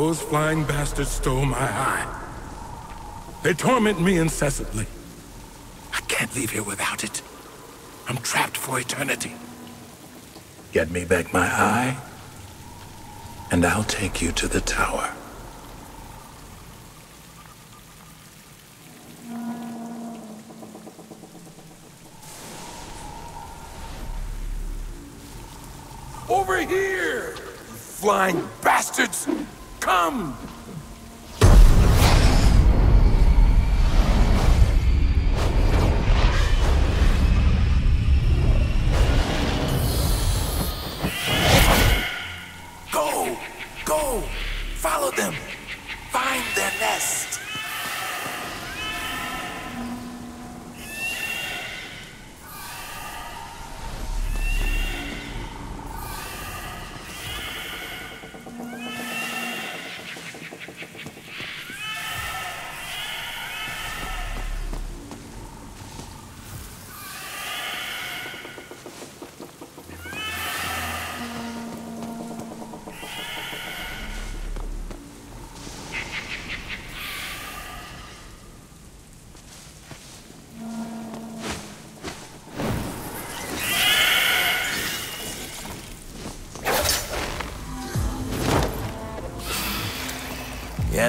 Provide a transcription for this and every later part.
Those flying bastards stole my eye. They torment me incessantly. I can't leave here without it. I'm trapped for eternity. Get me back my eye, and I'll take you to the tower. Over here! You flying bastards! Come!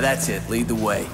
That's it. Lead the way.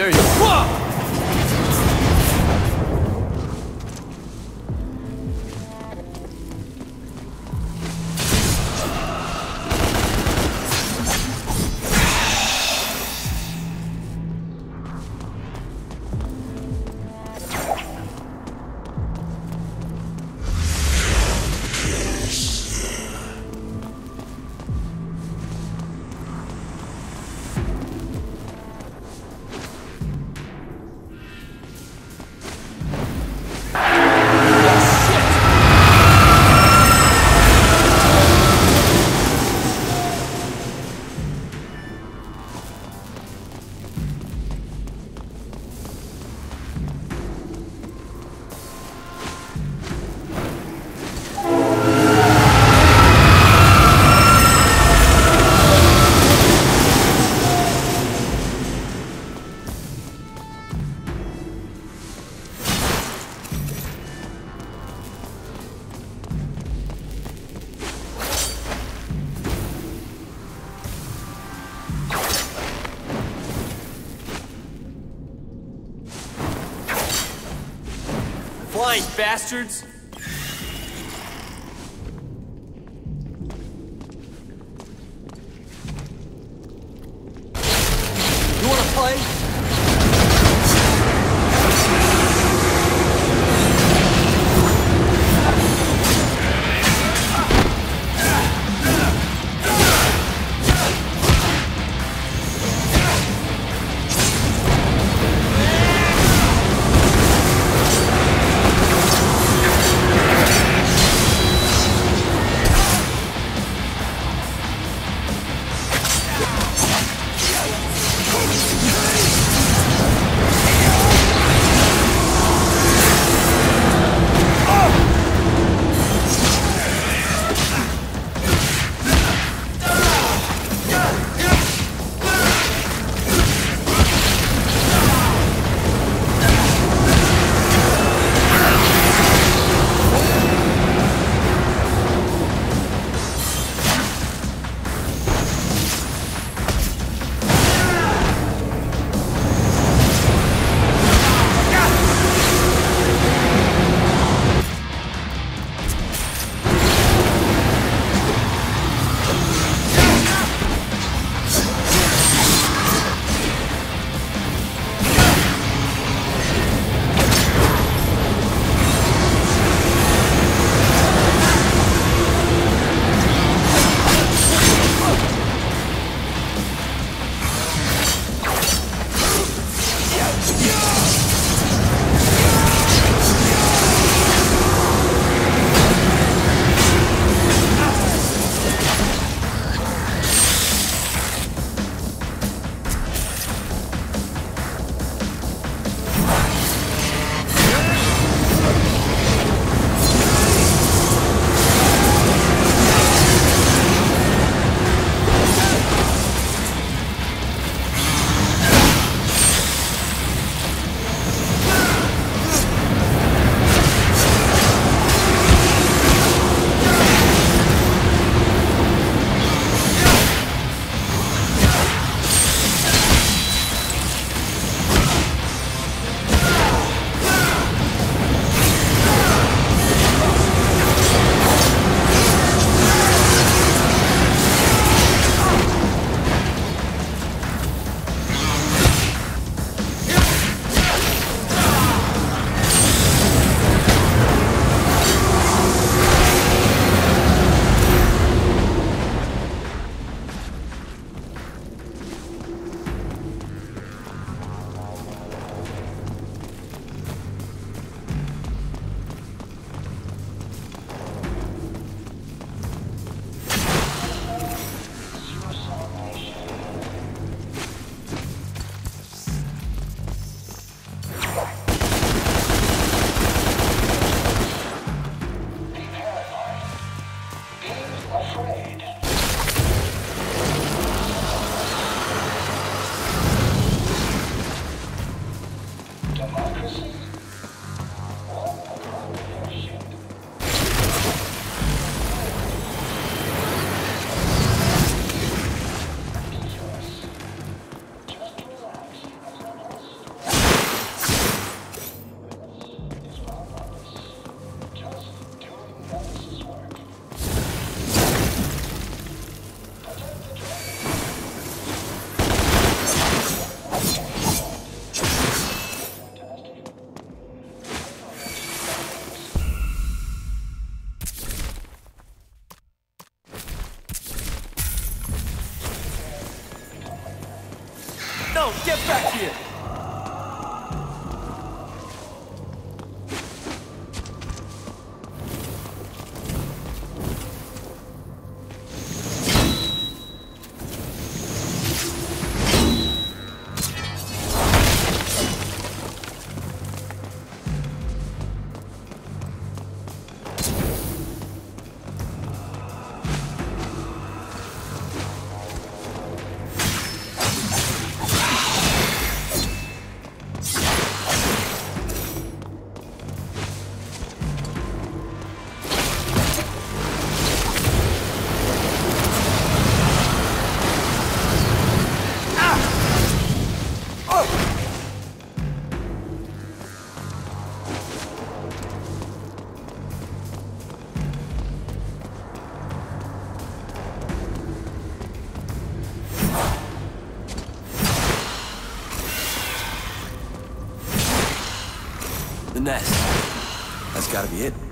There you go. Bastards! No, get back here! The nest. That's gotta be it.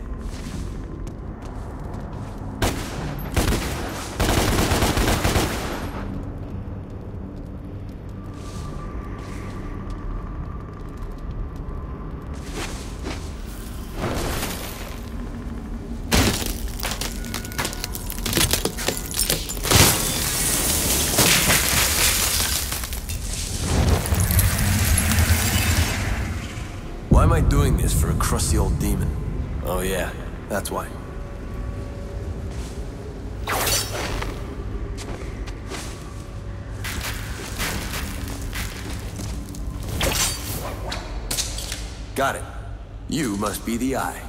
Got it. You must be the eye.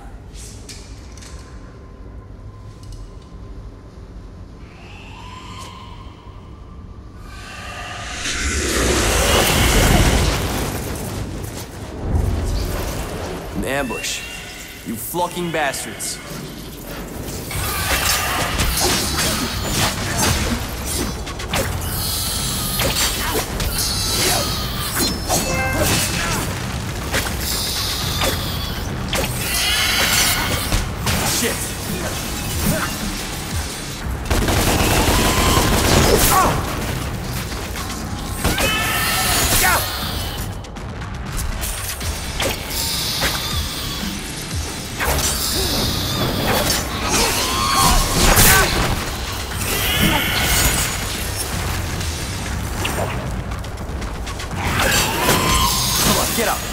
An ambush. You flocking bastards. Get up!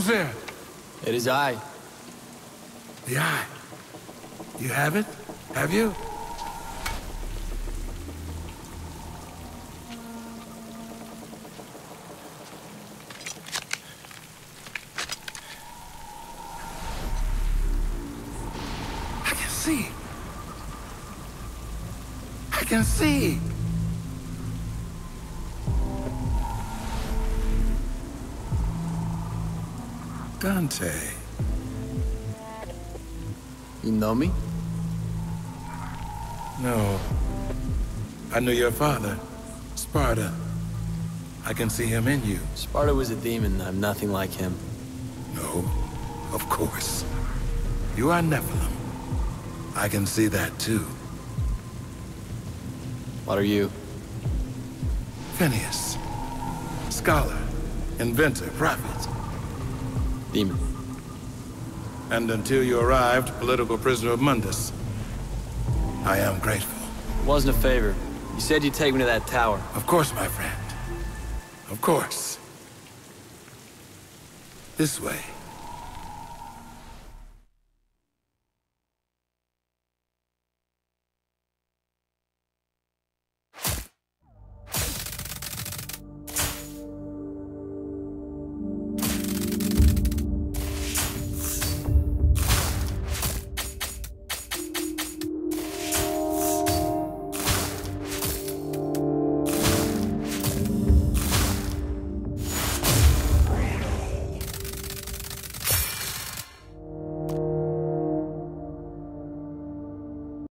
Who's there? It is I. The eye. You have it? Have you? I can see. I can see. Dante. You know me? No. I knew your father, Sparda. I can see him in you. Sparda was a demon. I'm nothing like him. No, of course. You are Nephilim. I can see that too. What are you? Phineas. Scholar, inventor, prophet. Demon. And until you arrived, political prisoner of Mundus. I am grateful. It wasn't a favor. You said you'd take me to that tower. Of course, my friend. Of course. This way.